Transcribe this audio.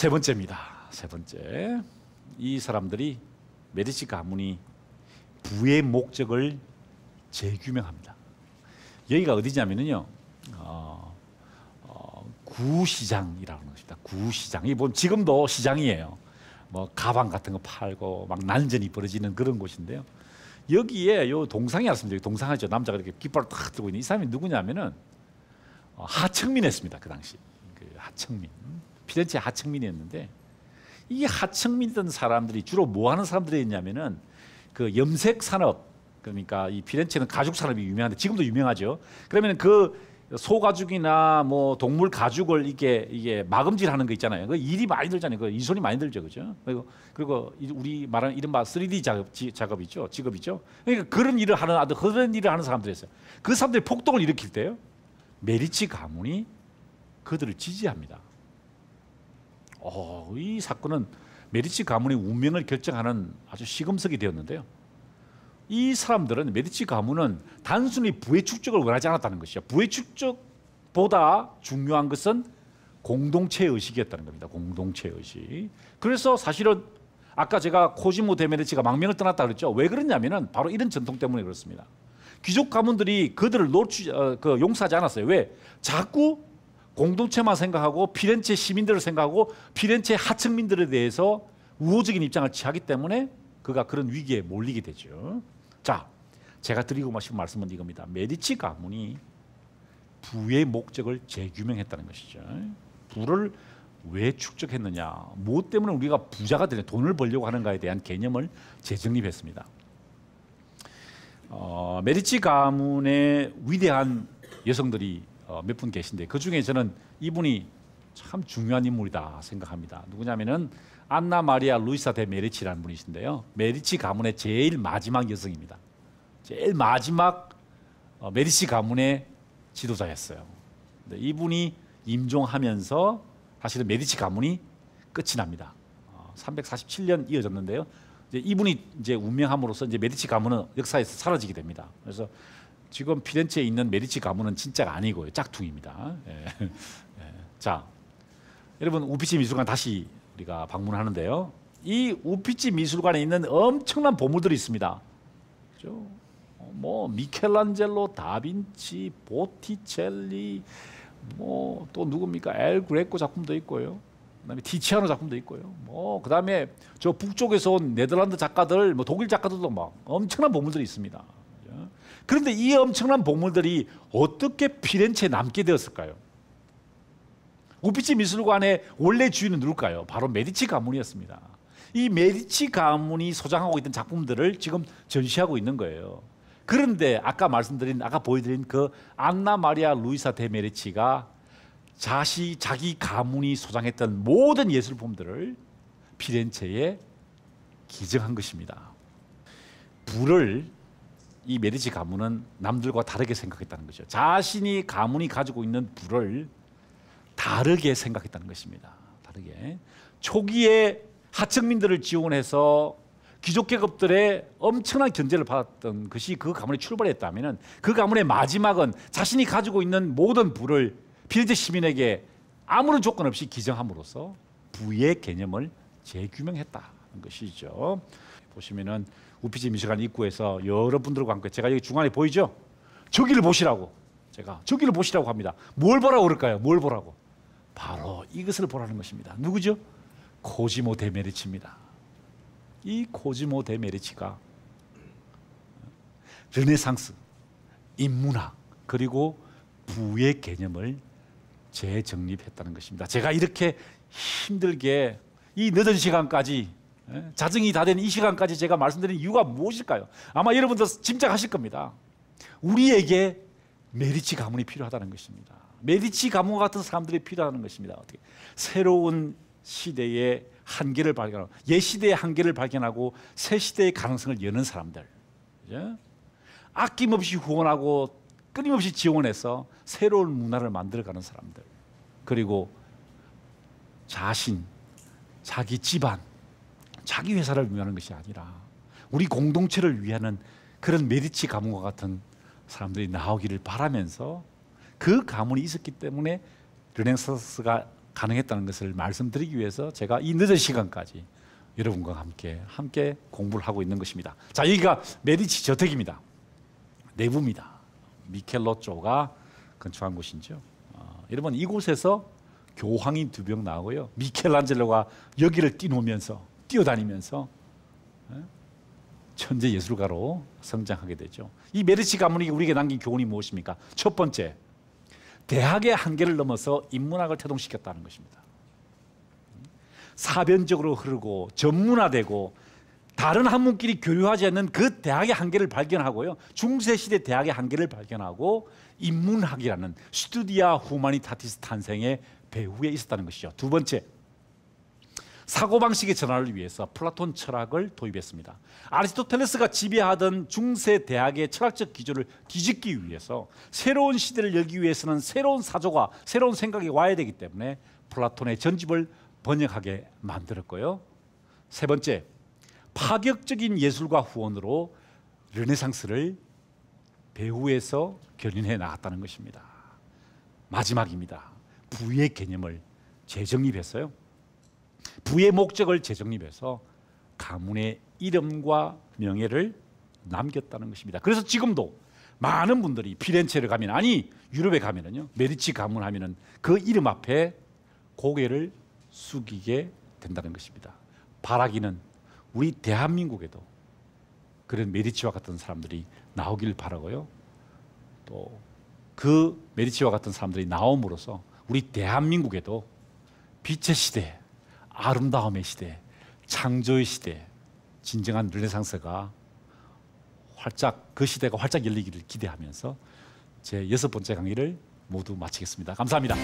세 번째입니다. 세 번째. 이 사람들이 메디치 가문이 부의 목적을 재규명합니다. 여기가 어디냐면요. 어, 어, 구시장이라는 것입니다. 구시장. 이뭐 지금도 시장이에요. 뭐 가방 같은 거 팔고 막 난전이 벌어지는 그런 곳인데요. 여기에 요 동상이 왔습니다. 동상하죠. 남자가 이렇게 깃발을 탁 들고 있는 이 사람이 누구냐면은 어, 하청민이었습니다. 그 당시 그 하청민 피렌체 하청민이었는데 이 하청민이던 사람들이 주로 뭐 하는 사람들이었냐면은 그 염색 산업 그러니까 이 피렌체는 가죽 산업이 유명한데 지금도 유명하죠. 그러면 그 소가죽이나 뭐 동물 가죽을 이게 이게 마금질하는 거 있잖아요. 그 일이 많이 들잖아요. 그 이손이 많이 들죠, 그죠? 그리고 그리고 우리 말하는 이른바 3D 작업 작업 있죠, 직업이죠. 그러니까 그런 일을 하는 아주 그런 일을 하는 사람들이었어요. 그 사람들이 폭동을 일으킬 때요, 메디치 가문이 그들을 지지합니다. 어, 이 사건은 메디치 가문의 운명을 결정하는 아주 시금석이 되었는데요. 이 사람들은 메디치 가문은 단순히 부의 축적을 원하지 않았다는 것이죠. 부의 축적보다 중요한 것은 공동체 의식이었다는 겁니다. 공동체 의식. 그래서 사실은 아까 제가 코지모 데 메디치가 망명을 떠났다 그랬죠. 왜 그러냐면은 바로 이런 전통 때문에 그렇습니다. 귀족 가문들이 그들을 놓치 어, 그 용서하지 않았어요. 왜? 자꾸 공동체만 생각하고 피렌체 시민들을 생각하고 피렌체 하층민들에 대해서 우호적인 입장을 취하기 때문에 그가 그런 위기에 몰리게 되죠. 자, 제가 드리고 싶은 말씀은 이겁니다. 메디치 가문이 부의 목적을 재규명했다는 것이죠. 부를 왜 축적했느냐, 무엇 때문에 우리가 부자가 되냐, 돈을 벌려고 하는가에 대한 개념을 재정립했습니다. 어, 메디치 가문의 위대한 여성들이 어, 몇 분 계신데 그 중에 저는 이분이 참 중요한 인물이다 생각합니다. 누구냐면은 안나 마리아 루이사 데 메디치라는 분이신데요. 메디치 가문의 제일 마지막 여성입니다. 제일 마지막 어, 메디치 가문의 지도자였어요. 이분이 임종하면서 사실은 메디치 가문이 끝이 납니다. 347년 어, 이어졌는데요. 이제 이분이 이제 운명함으로써 이제 메디치 가문은 역사에서 사라지게 됩니다. 그래서 지금 피렌체에 있는 메디치 가문은 진짜가 아니고요, 짝퉁입니다. 예. 예. 자, 여러분 우피치 미술관 다시 우리가 방문하는데요. 이 우피치 미술관에 있는 엄청난 보물들이 있습니다. 그렇죠? 뭐 미켈란젤로, 다빈치, 보티첼리, 뭐 또 누굽니까? 엘 그레코 작품도 있고요. 그다음에 티치아노 작품도 있고요. 뭐 그다음에 저 북쪽에서 온 네덜란드 작가들, 뭐 독일 작가들도 막 엄청난 보물들이 있습니다. 그런데 이 엄청난 보물들이 어떻게 피렌체에 남게 되었을까요? 우피치 미술관의 원래 주인은 누굴까요? 바로 메디치 가문이었습니다. 이 메디치 가문이 소장하고 있던 작품들을 지금 전시하고 있는 거예요. 그런데 아까 말씀드린 아까 보여드린 그 안나 마리아 루이사 데 메디치가 자시 자기 가문이 소장했던 모든 예술품들을 피렌체에 기증한 것입니다. 불을 이 메디치 가문은 남들과 다르게 생각했다는 거죠. 자신이 가문이 가지고 있는 불을 다르게 생각했다는 것입니다. 다르게. 초기에 하층민들을 지원해서 귀족 계급들의 엄청난 견제를 받았던 것이 그 가문의 출발이었다면 그 가문의 마지막은 자신이 가지고 있는 모든 부를 필드 시민에게 아무런 조건 없이 기정함으로써 부의 개념을 재규명했다는 것이죠. 보시면은 우피지 미술관 입구에서 여러분들과 함께 제가 여기 중간에 보이죠? 저기를 보시라고 제가 저기를 보시라고 합니다. 뭘 보라고 그럴까요? 뭘 보라고? 바로 이것을 보라는 것입니다. 누구죠? 코지모 데 메디치입니다. 이 코지모 데 메디치가 르네상스, 인문학 그리고 부의 개념을 재정립했다는 것입니다. 제가 이렇게 힘들게 이 늦은 시간까지 예, 자정이 다 된 이 시간까지 제가 말씀드린 이유가 무엇일까요? 아마 여러분도 짐작하실 겁니다. 우리에게 메디치 가문이 필요하다는 것입니다. 메디치 가문 같은 사람들이 필요하는 것입니다. 어떻게 새로운 시대의 한계를 발견하고 옛 시대의 한계를 발견하고 새 시대의 가능성을 여는 사람들. 그죠? 아낌없이 후원하고 끊임없이 지원해서 새로운 문화를 만들어가는 사람들. 그리고 자신, 자기 집안, 자기 회사를 위하는 것이 아니라 우리 공동체를 위하는 그런 메디치 가문과 같은 사람들이 나오기를 바라면서 그 가문이 있었기 때문에 르네상스가 가능했다는 것을 말씀드리기 위해서 제가 이 늦은 시간까지 여러분과 함께 함께 공부를 하고 있는 것입니다. 자, 여기가 메디치 저택입니다. 내부입니다. 미켈로조가 건축한 곳이죠. 어, 여러분 이곳에서 교황이 두 명 나오고요. 미켈란젤로가 여기를 뛰노면서 뛰어다니면서 예? 천재 예술가로 성장하게 되죠. 이 메르치 가문이 우리에게 남긴 교훈이 무엇입니까? 첫 번째, 대학의 한계를 넘어서 인문학을 태동시켰다는 것입니다. 사변적으로 흐르고 전문화되고 다른 학문끼리 교류하지 않는 그 대학의 한계를 발견하고요. 중세 시대 대학의 한계를 발견하고 인문학이라는 스튜디아 후마니타티스 탄생의 배후에 있었다는 것이죠. 두 번째, 사고방식의 전환을 위해서 플라톤 철학을 도입했습니다. 아리스토텔레스가 지배하던 중세 대학의 철학적 기조를 뒤집기 위해서 새로운 시대를 열기 위해서는 새로운 사조가 새로운 생각이 와야 되기 때문에 플라톤의 전집을 번역하게 만들었고요. 세 번째, 파격적인 예술과 후원으로 르네상스를 배후에서 견인해 나갔다는 것입니다. 마지막입니다. 부의 개념을 재정립했어요. 부의 목적을 재정립해서 가문의 이름과 명예를 남겼다는 것입니다. 그래서 지금도 많은 분들이 피렌체를 가면 아니 유럽에 가면은요 메디치 가문 하면은 그 이름 앞에 고개를 숙이게 된다는 것입니다. 바라기는 우리 대한민국에도 그런 메디치와 같은 사람들이 나오길 바라고요. 또 그 메디치와 같은 사람들이 나옴으로써 우리 대한민국에도 빛의 시대, 아름다움의 시대, 창조의 시대, 진정한 르네상스가 활짝 그 시대가 활짝 열리기를 기대하면서 제 여섯 번째 강의를 모두 마치겠습니다. 감사합니다.